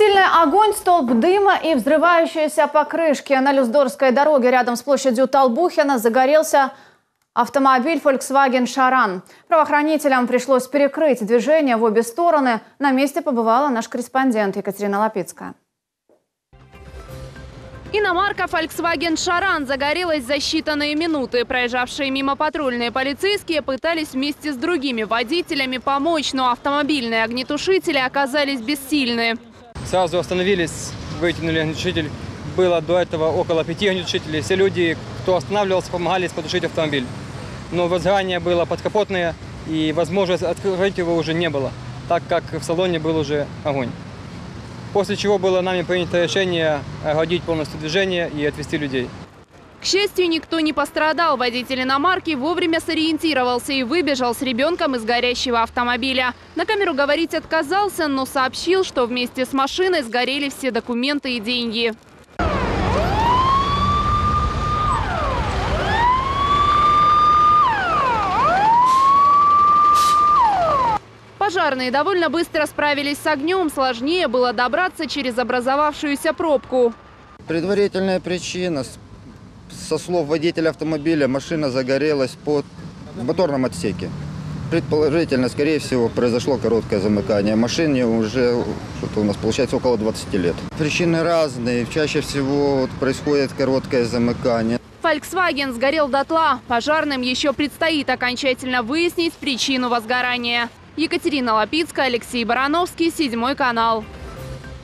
Сильный огонь, столб дыма и взрывающиеся покрышки. На Люздорской дороге рядом с площадью Толбухина загорелся автомобиль Volkswagen Шаран. Правоохранителям пришлось перекрыть движение в обе стороны. На месте побывала наш корреспондент Екатерина Лапицкая. Иномарка Volkswagen Шаран загорелась за считанные минуты. Проезжавшие мимо патрульные полицейские пытались вместе с другими водителями помочь, но автомобильные огнетушители оказались бессильны. Сразу остановились, вытянули огнетушитель. Было до этого около пяти огнетушителей. Все люди, кто останавливался, помогали потушить автомобиль. Но возгорание было подкапотное, и возможность открыть его уже не было, так как в салоне был уже огонь. После чего было нами принято решение оградить полностью движение и отвести людей. К счастью, никто не пострадал. Водитель иномарки вовремя сориентировался и выбежал с ребенком из горящего автомобиля. На камеру говорить отказался, но сообщил, что вместе с машиной сгорели все документы и деньги. Пожарные довольно быстро справились с огнем. Сложнее было добраться через образовавшуюся пробку. Предварительная причина, со слов водителя автомобиля, машина загорелась под в моторном отсеке. Предположительно, скорее всего, произошло короткое замыкание. Машине уже, что-то у нас получается, около 20 лет. Причины разные. Чаще всего вот происходит короткое замыкание. Volkswagen сгорел дотла. Пожарным еще предстоит окончательно выяснить причину возгорания. Екатерина Лапицкая, Алексей Барановский, Седьмой канал.